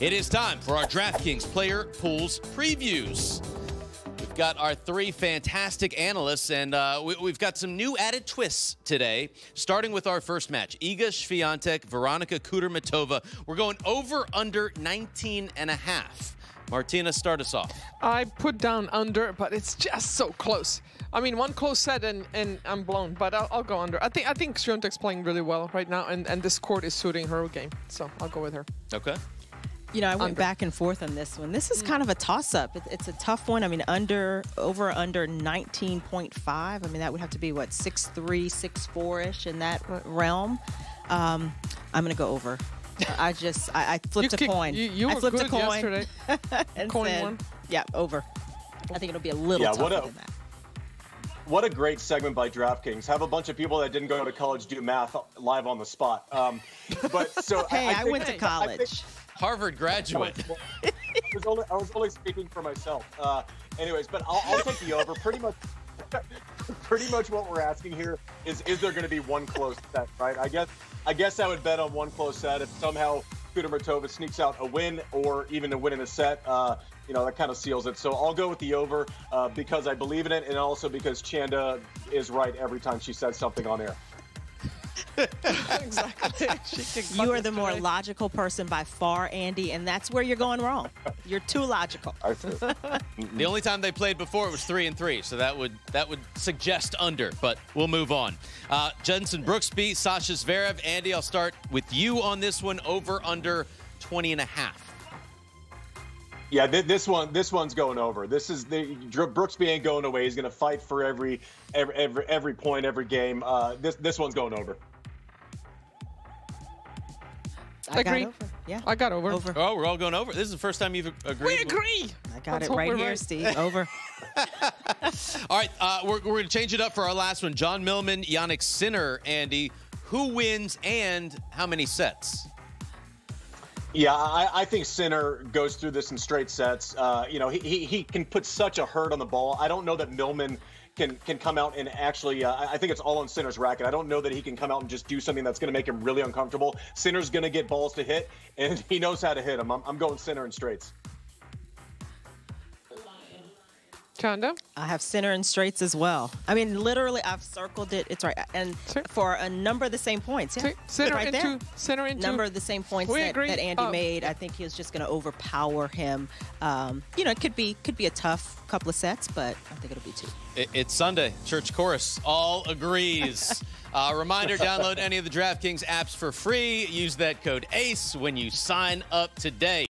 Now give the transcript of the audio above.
It is time for our DraftKings player pools previews. We've got our three fantastic analysts, and uh, we, have got some new added twists today. Starting with our first match Iga Swiatek, Veronika Kudermetova. We're going over under 19 and a half. Martina, start us off. I put down under, but it's just so close. I mean, one close set and, and I'm blown, but I'll, I'll go under. I think I think Swiatek's playing really well right now, and, and this court is suiting her game, so I'll go with her. Okay. You know, I went under. back and forth on this one. This is mm. kind of a toss-up. it's a tough one. I mean, under over under 19.5. I mean, that would have to be what six three, six four ish in that realm. Um, I'm going to go over. I just I, I flipped you a coin. You, you I flipped a coin and coin said, one. Yeah, over. I think it'll be a little yeah, tougher a, than that. What a great segment by DraftKings. Have a bunch of people that didn't go to college do math live on the spot. Um, but so hey, I, I, I went to college. Harvard graduate. I was only, I was only speaking for myself. Uh, anyways, but I'll, I'll take the over. Pretty much, pretty much what we're asking here is: is there going to be one close set? Right? I guess, I guess I would bet on one close set. If somehow Kudermetova sneaks out a win or even a win in a set, uh, you know that kind of seals it. So I'll go with the over uh, because I believe in it, and also because Chanda is right every time she says something on air. exactly. You are the more logical person by far, Andy, and that's where you're going wrong. You're too logical. the only time they played before it was three and three, so that would that would suggest under. But we'll move on. Uh, Jenson Brooksby, Sascha Zverev, Andy. I'll start with you on this one. Over under 20 and a half. Yeah, this one, this one's going over. This is the Brooksby ain't going away. He's going to fight for every, every, every, every point, every game. Uh, this, this one's going over. I agree. Yeah, I got over. over. Oh, we're all going over. This is the first time you've agreed. We agree. I got Let's it right here, right. Steve. Over. all right, uh, we're, we're going to change it up for our last one. John Millman, Jannik Sinner, Andy. Who wins and how many sets? Yeah, I, I, think Sinner goes through this in straight sets. Uh, you know, he, he, he can put such a hurt on the ball. I don't know that Millman can can come out and actually. Uh, I think it's all on Sinner's racket. I don't know that he can come out and just do something that's going to make him really uncomfortable. Sinner's going to get balls to hit, and he knows how to hit them. I'm, I'm going Sinner in straights. Chanda? I have Sinner and straights as well. I mean, literally, I've circled it. It's right. And for a number of the same points. Yeah. Sinner right into, Sinner into. Number of the same points that, that, Andy um, made. I think he was just going to overpower him. Um, you know, it could be could be a tough couple of sets, but I think it'll be two. It, it's Sunday. Church Chorus all agrees. uh, reminder, download any of the DraftKings apps for free. Use that code ACE when you sign up today.